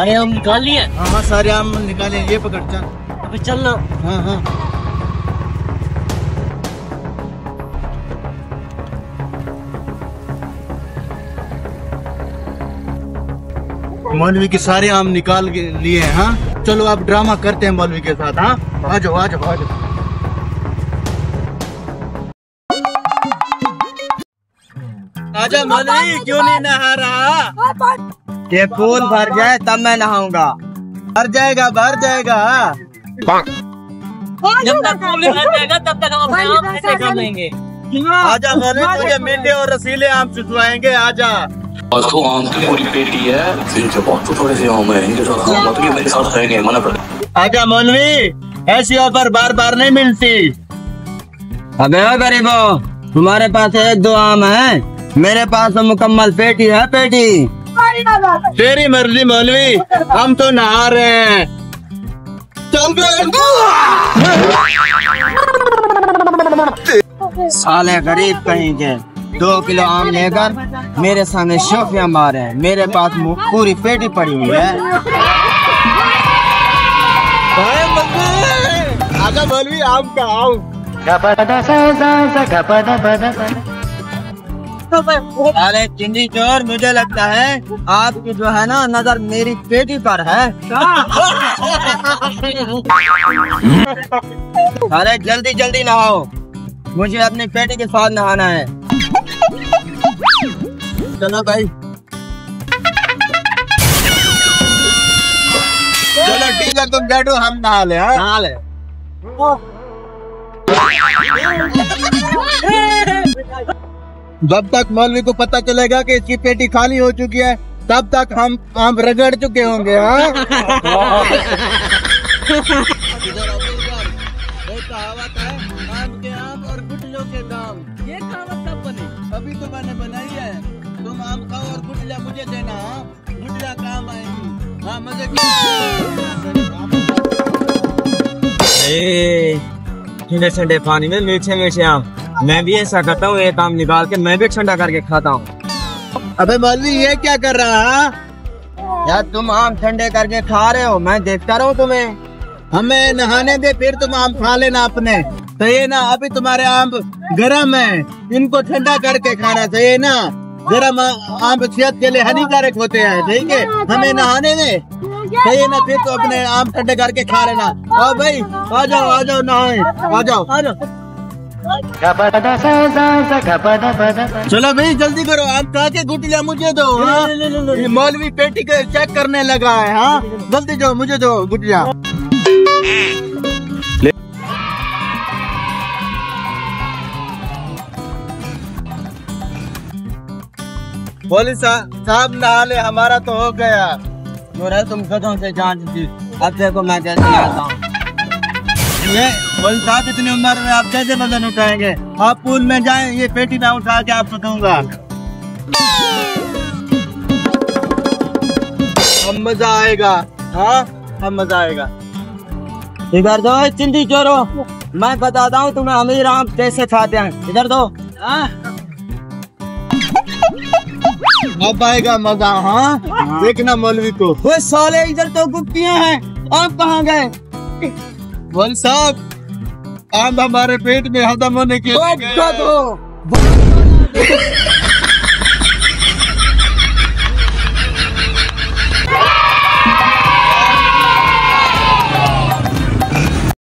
अरे हम निकाल लिए। हाँ हाँ सारे आम निकाले ये पकड़ चल। अबे चल ना। हाँ हाँ। मौलवी के सारे आम निकाल के लिए हैं। हाँ चलो आप ड्रामा करते हैं मौलवी के साथ हाँ। आ जाओ आ जाओ आ जाओ। आजा मौलवी क्यों नहीं नहा रहा? ये फूल भर जाए तब मैं नहाऊँगा। भर जाएगा भर जाएगा। जब तक फूल जाएगा तब तक हम अपने आप ऐसे कर लेंगे। आजा मौलवी तुझे मीठे और रसीले आम चुचवाएँगे आजा। तो आम की पूरी पेटी है। इनके तो थोड़े से आम है इनके साथ आम तो ये मेरे साथ खाएँगे मना कर। आजा मौलवी ऐसी ऑफ़र बार बार नहीं मिलती। अबे ओ गरीबो तुम्हारे पास एक दो आम है मेरे पास तो मुकम्मल पेटी है पेटी। तेरी मर्ज़ी, मौलवी। हम तो नहा रहे हैं। चल साले गरीब कहीं के। दो किलो आम लेकर मेरे सामने शोफिया मारे मेरे पास पूरी पेटी पड़ी हुई है। आजा मौलवी, आम का आम अरे चिंदी चोर मुझे लगता है आपकी जो है ना नज़र मेरी पेटी पर है। अरे जल्दी जल्दी नहाओ। मुझे अपनी पेटी के साथ नहाना है। चलो भाई। चलो ठीक है तुम बैठो हम नहा ले हाँ? नहा ले। जब तक मौलवी को पता चलेगा कि इसकी पेटी खाली हो चुकी है तब तक हम आम रगड़ चुके होंगे हाँ? आम के आम और गुटलियों के दाम ये कहावत कब बनी? अभी तो मैंने बनाई है। तुम आम खाओ और गुटलिया मुझे देना हाँ? काम आएँगी। हाँ मज़े ठंडे ठंडे पानी में मीठे मीठे आम। मैं भी ऐसा करता हूँ एक आम निकाल के मैं भी ठंडा करके खाता हूँ। अबे मौलवी ये क्या कर रहा है यार तुम आम ठंडे करके खा रहे हो मैं देखता रहूँ तुम्हें। हमें नहाने दे फिर तुम आम खा लेना अपने। तो ये ना अभी तुम्हारे आम गर्म है। इनको ठंडा करके खाना चाहिए ना। गर्म आम सेहत के लिए हानिकारक होते हैं ठीक है? हमें नहाने दे। चाहिए ना फिर तो अपने आम ठंडे करके खा लेना। और भाई आ जाओ आ जाओ नहाए। आ जाओ आ जाओ। चलो भाई जल्दी करो। आम खा के गुटिया मुझे दो हाँ? मौलवी पेटी को चेक करने लगा है हाँ? जल्दी जाओ मुझे दो गुटिया। बोली साहब नहा ले हमारा तो हो गया। बोले तुम गधों से जाँच दी अब देखो मैं कैसे आता हूँ। ये बोली साहब इतनी उम्र में आप कैसे वज़न उठाएँगे? आप पूल में जाएँ, ये पेटी में उठा के आपको दूँगा। अब मज़ा आएगा। हाँ अब मज़ा आएगा। इधर दो, चिंदी चोरो। मैं बताता हूँ, तुम्हें अमीर आम कैसे खाते हैं। इधर दो। अब आएगा मज़ा हाँ? देखना मौलवी को। वो साले इधर तो गुप्तियाँ हैं। आप कहाँ गए? बोल साहब आम हमारे पेट में हदम होने के लिए है।